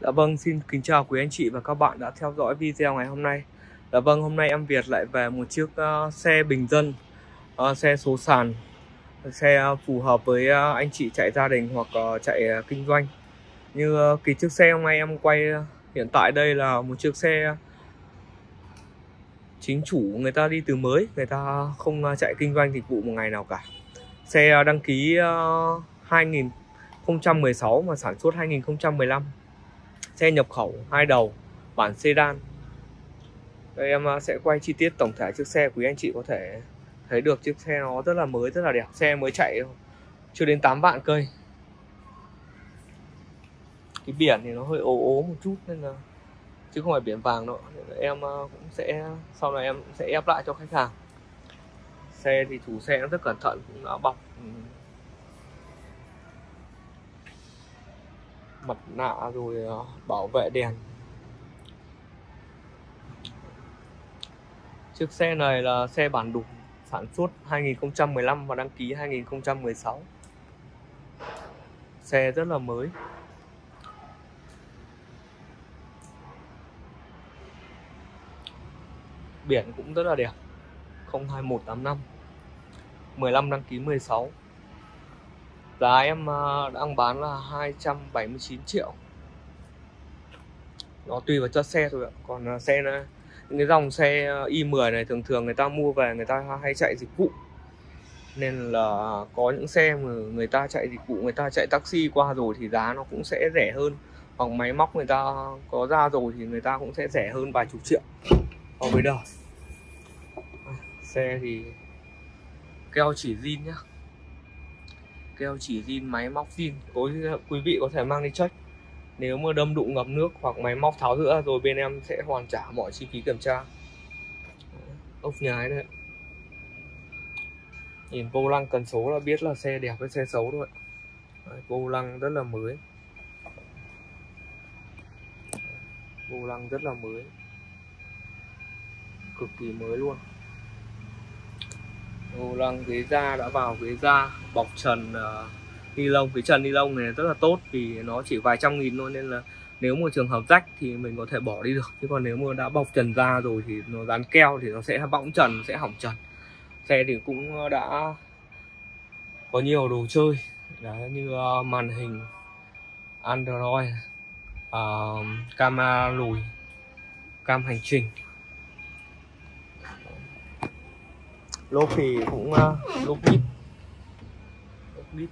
Dạ vâng, xin kính chào quý anh chị và các bạn đã theo dõi video ngày hôm nay. Dạ vâng, hôm nay em Việt lại về một chiếc uh, xe bình dân, uh, xe số sàn, xe phù hợp với uh, anh chị chạy gia đình hoặc uh, chạy uh, kinh doanh. Như uh, cái chiếc xe hôm nay em quay uh, hiện tại đây là một chiếc xe chính chủ người ta đi từ mới, người ta không uh, chạy kinh doanh dịch vụ một ngày nào cả. Xe uh, đăng ký uh, 2016 mà sản xuất 2015 xe nhập khẩu hai đầu, bản sedan. Đây, em à, sẽ quay chi tiết tổng thể chiếc xe quý anh chị có thể thấy được. Chiếc xe nó rất là mới, rất là đẹp. Xe mới chạy chưa đến 8 vạn cây. Cái biển thì nó hơi ố ố một chút nên là, chứ không phải biển vàng đâu. Em à, cũng sẽ, sau này em sẽ ép lại cho khách hàng. Xe thì chủ xe nó rất cẩn thận, cũng đã bọc ừ, mặt nạ rồi ờ, bảo vệ đèn. Chiếc xe này là xe bản đục sản xuất 2015 và đăng ký 2016 Xe rất là mới. Biển cũng rất là đẹp 02185 15 đăng ký 16 Giá em ờ, đang bán là 279 triệu. Nó tùy vào cho xe thôi ạ. Còn ờ, xe này, những cái dòng xe ờ, i10 này thường thường người ta mua về người ta hay chạy dịch vụ. Nên là có những xe mà người ta chạy dịch vụ, người ta chạy taxi qua rồi thì giá nó cũng sẽ rẻ hơn. Hoặc máy móc người ta có ra rồi thì người ta cũng sẽ rẻ hơn vài chục triệu. So với đời. Xe thì keo chỉ zin nhá keo chỉ zin máy móc zin có quý vị có thể mang đi check. Nếu mà đâm đụng ngập nước hoặc máy móc tháo rỡ rồi bên em sẽ hoàn trả mọi chi phí kiểm tra. Ốc nhái đấy. Nhìn vô lăng cần số là biết là xe đẹp với xe xấu thôi. Đấy, vô lăng rất là mới. Vô lăng rất là mới. Cực kỳ mới luôn ô lăng ghế da đã vào ghế da bọc trần uh, ni lông cái trần ni lông này rất là tốt vì nó chỉ vài trăm nghìn thôi nên là nếu một trường hợp rách thì mình có thể bỏ đi được. Chứ còn nếu mà đã bọc trần da rồi thì nó dán keo thì nó sẽ bõng trần sẽ hỏng trần. Xe thì cũng đã có nhiều đồ chơi. Đấy như uh, màn hình android ờ, uh, camera à, lùi cam hành trình. Lốp thì cũng uh, lốp bít lốp bít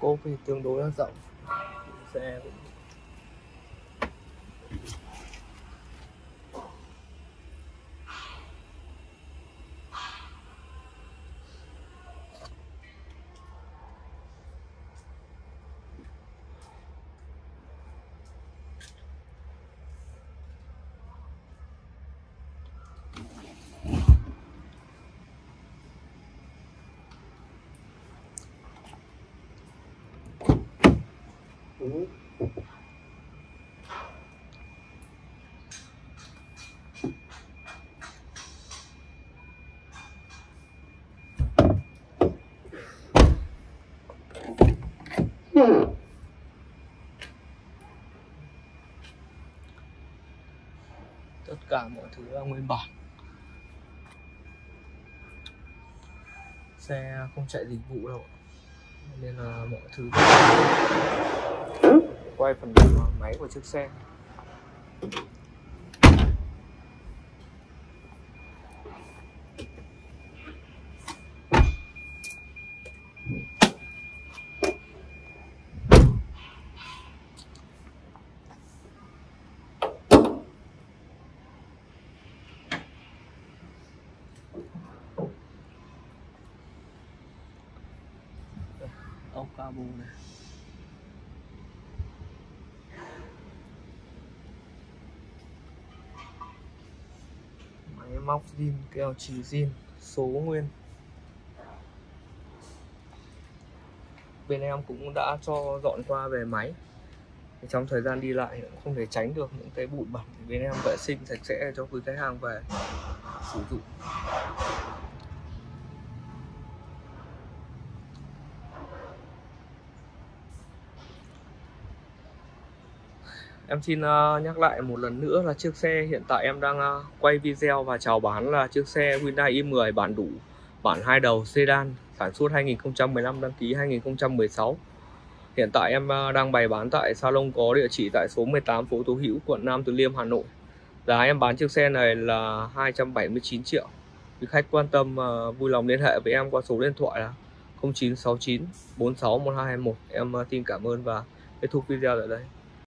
cô thì tương đối là rộng. Xe cũng tất cả mọi thứ là nguyên bản. Xe không chạy dịch vụ đâu nên là mọi thứ quay phần máy của chiếc xe qua bù này. Máy móc zin, keo chỉ zin, số nguyên. Bên em cũng đã cho dọn qua về máy. Trong thời gian đi lại cũng không thể tránh được những cái bụi bẩn. Bên em vệ sinh sạch sẽ cho quý khách hàng về sử dụng. Em xin uh, nhắc lại một lần nữa là chiếc xe hiện tại em đang uh, quay video và chào bán là chiếc xe Hyundai i10 bản đủ bản hai đầu sedan sản xuất 2015 đăng ký 2016 Hiện tại em uh, đang bày bán tại salon có địa chỉ tại số 18 phố Tố Hữu quận Nam Từ Liêm Hà Nội. Giá em bán chiếc xe này là 279 triệu. Quý khách quan tâm uh, vui lòng liên hệ với em qua số điện thoại là 0969 461221. Em uh, xin cảm ơn và kết thúc video tại đây.